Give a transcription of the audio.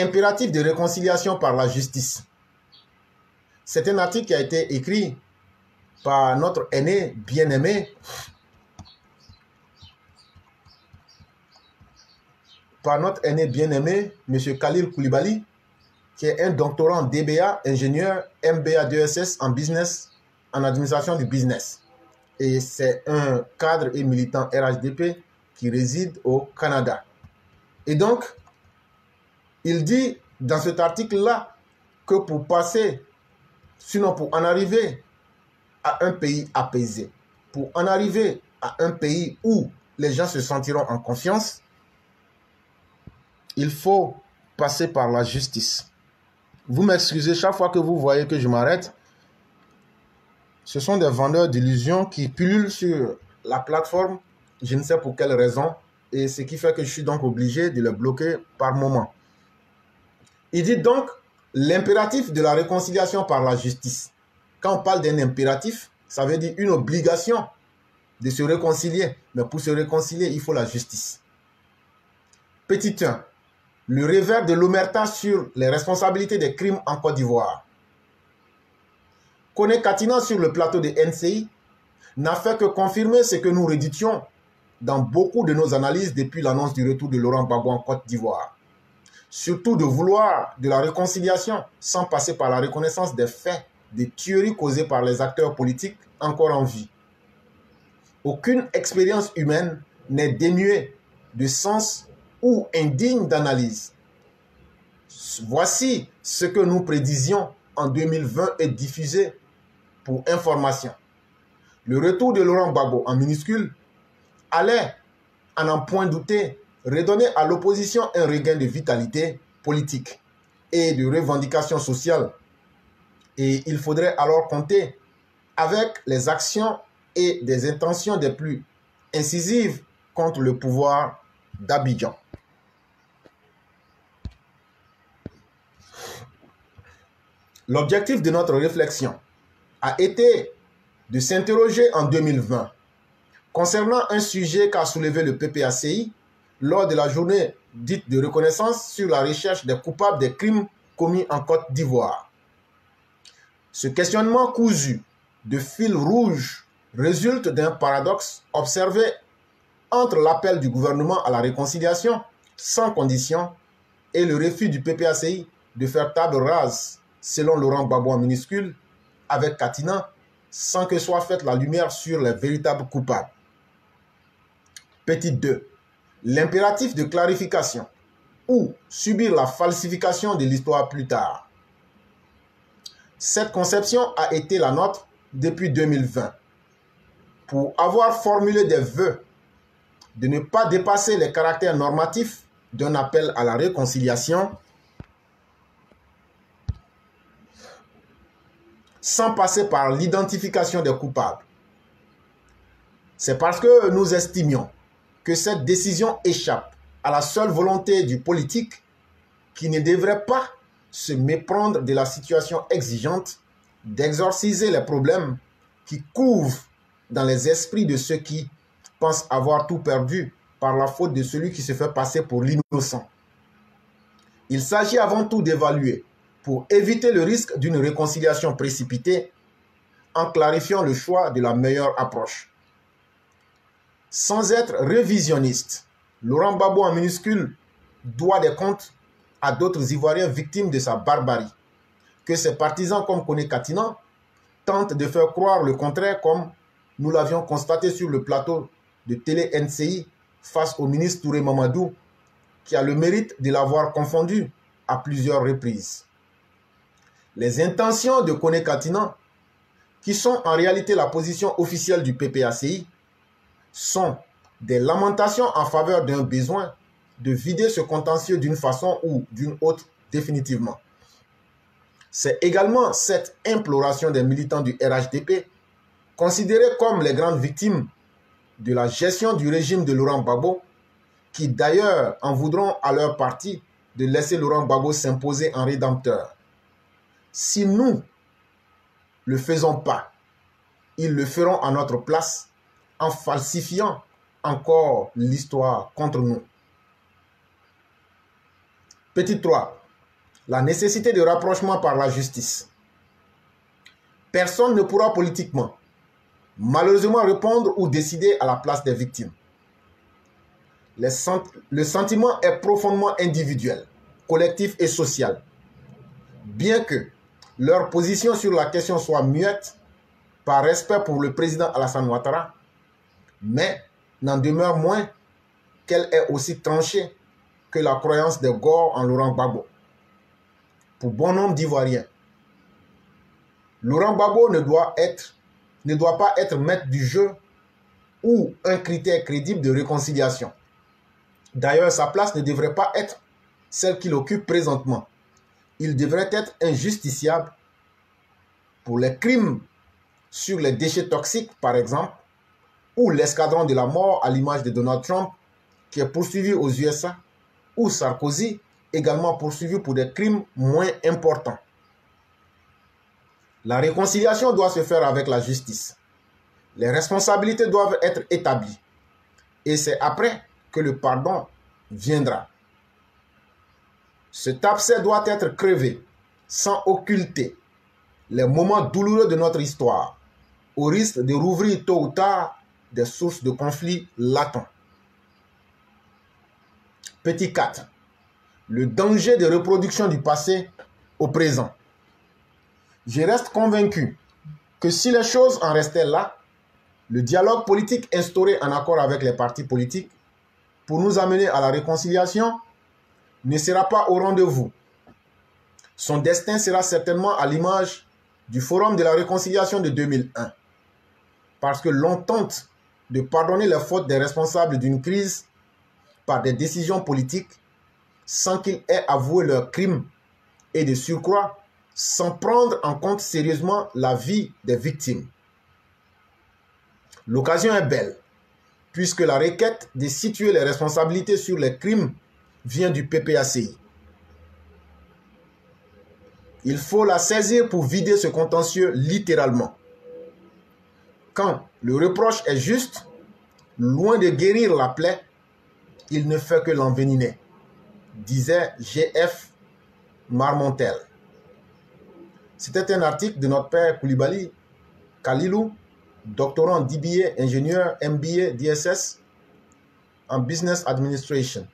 impératif de réconciliation par la justice. C'est un article qui a été écrit par notre aîné bien-aimé, par notre aîné bien-aimé, M. Khalil Koulibaly, qui est un doctorant DBA, ingénieur MBA DSS en business, en administration du business. Et c'est un cadre et militant RHDP qui réside au Canada. Et donc, il dit dans cet article-là que pour passer, sinon pour en arriver à un pays apaisé, pour en arriver à un pays où les gens se sentiront en confiance, il faut passer par la justice. Vous m'excusez chaque fois que vous voyez que je m'arrête. Ce sont des vendeurs d'illusions qui pullulent sur la plateforme, je ne sais pour quelle raison, et ce qui fait que je suis donc obligé de les bloquer par moment. Il dit donc l'impératif de la réconciliation par la justice. Quand on parle d'un impératif, ça veut dire une obligation de se réconcilier. Mais pour se réconcilier, il faut la justice. Petit 1. Le revers de l'omerta sur les responsabilités des crimes en Côte d'Ivoire. Kone Katina sur le plateau de NCI n'a fait que confirmer ce que nous réditions dans beaucoup de nos analyses depuis l'annonce du retour de Laurent Gbagbo en Côte d'Ivoire surtout de vouloir de la réconciliation sans passer par la reconnaissance des faits, des tueries causées par les acteurs politiques encore en vie. Aucune expérience humaine n'est dénuée de sens ou indigne d'analyse. Voici ce que nous prédisions en 2020 et diffusé pour information. Le retour de Laurent Gbagbo en minuscule allait, à n'en point douter, redonner à l'opposition un regain de vitalité politique et de revendication sociale. Et il faudrait alors compter avec les actions et des intentions des plus incisives contre le pouvoir d'Abidjan. L'objectif de notre réflexion a été de s'interroger en 2020 concernant un sujet qu'a soulevé le PPACI lors de la journée dite de reconnaissance sur la recherche des coupables des crimes commis en Côte d'Ivoire. Ce questionnement cousu de fil rouge résulte d'un paradoxe observé entre l'appel du gouvernement à la réconciliation sans condition et le refus du PPACI de faire table rase, selon Laurent Gbagbo en minuscule, avec Katina, sans que soit faite la lumière sur les véritables coupables. Petit 2 l'impératif de clarification ou subir la falsification de l'histoire plus tard. Cette conception a été la nôtre depuis 2020 pour avoir formulé des vœux de ne pas dépasser les caractères normatifs d'un appel à la réconciliation sans passer par l'identification des coupables. C'est parce que nous estimions que cette décision échappe à la seule volonté du politique qui ne devrait pas se méprendre de la situation exigeante d'exorciser les problèmes qui couvrent dans les esprits de ceux qui pensent avoir tout perdu par la faute de celui qui se fait passer pour l'innocent. Il s'agit avant tout d'évaluer pour éviter le risque d'une réconciliation précipitée en clarifiant le choix de la meilleure approche. Sans être révisionniste, Laurent Gbagbo en minuscule doit des comptes à d'autres Ivoiriens victimes de sa barbarie, que ses partisans comme Kone Katina tentent de faire croire le contraire comme nous l'avions constaté sur le plateau de télé NCI face au ministre Touré Mamadou, qui a le mérite de l'avoir confondu à plusieurs reprises. Les intentions de Kone Katina, qui sont en réalité la position officielle du PPACI, sont des lamentations en faveur d'un besoin de vider ce contentieux d'une façon ou d'une autre définitivement. C'est également cette imploration des militants du RHDP, considérés comme les grandes victimes de la gestion du régime de Laurent Gbagbo, qui d'ailleurs en voudront à leur parti de laisser Laurent Gbagbo s'imposer en rédempteur. Si nous le faisons pas, ils le feront à notre place en falsifiant encore l'histoire contre nous. Petit 3. la nécessité de rapprochement par la justice. Personne ne pourra politiquement, malheureusement, répondre ou décider à la place des victimes. Le sentiment est profondément individuel, collectif et social. Bien que leur position sur la question soit muette, par respect pour le président Alassane Ouattara, mais n'en demeure moins qu'elle est aussi tranchée que la croyance de Gore en Laurent Gbagbo. Pour bon nombre d'Ivoiriens, Laurent Gbagbo ne doit, ne doit pas être maître du jeu ou un critère crédible de réconciliation. D'ailleurs, sa place ne devrait pas être celle qu'il occupe présentement. Il devrait être injusticiable pour les crimes sur les déchets toxiques, par exemple, ou l'escadron de la mort à l'image de Donald Trump, qui est poursuivi aux USA, ou Sarkozy, également poursuivi pour des crimes moins importants. La réconciliation doit se faire avec la justice. Les responsabilités doivent être établies. Et c'est après que le pardon viendra. Cet abcès doit être crevé sans occulter les moments douloureux de notre histoire au risque de rouvrir tôt ou tard des sources de conflits latents. Petit 4. Le danger de reproduction du passé au présent. Je reste convaincu que si les choses en restaient là, le dialogue politique instauré en accord avec les partis politiques pour nous amener à la réconciliation ne sera pas au rendez-vous. Son destin sera certainement à l'image du Forum de la réconciliation de 2001 parce que l'entente de pardonner les fautes des responsables d'une crise par des décisions politiques sans qu'ils aient avoué leurs crimes et de surcroît sans prendre en compte sérieusement la vie des victimes. L'occasion est belle, puisque la requête de situer les responsabilités sur les crimes vient du PPACI. Il faut la saisir pour vider ce contentieux littéralement. Quand le reproche est juste, loin de guérir la plaie, il ne fait que l'enveniner, disait GF Marmontel. C'était un article de notre père Koulibaly Kalilou, doctorant DBA, ingénieur MBA DSS en Business Administration.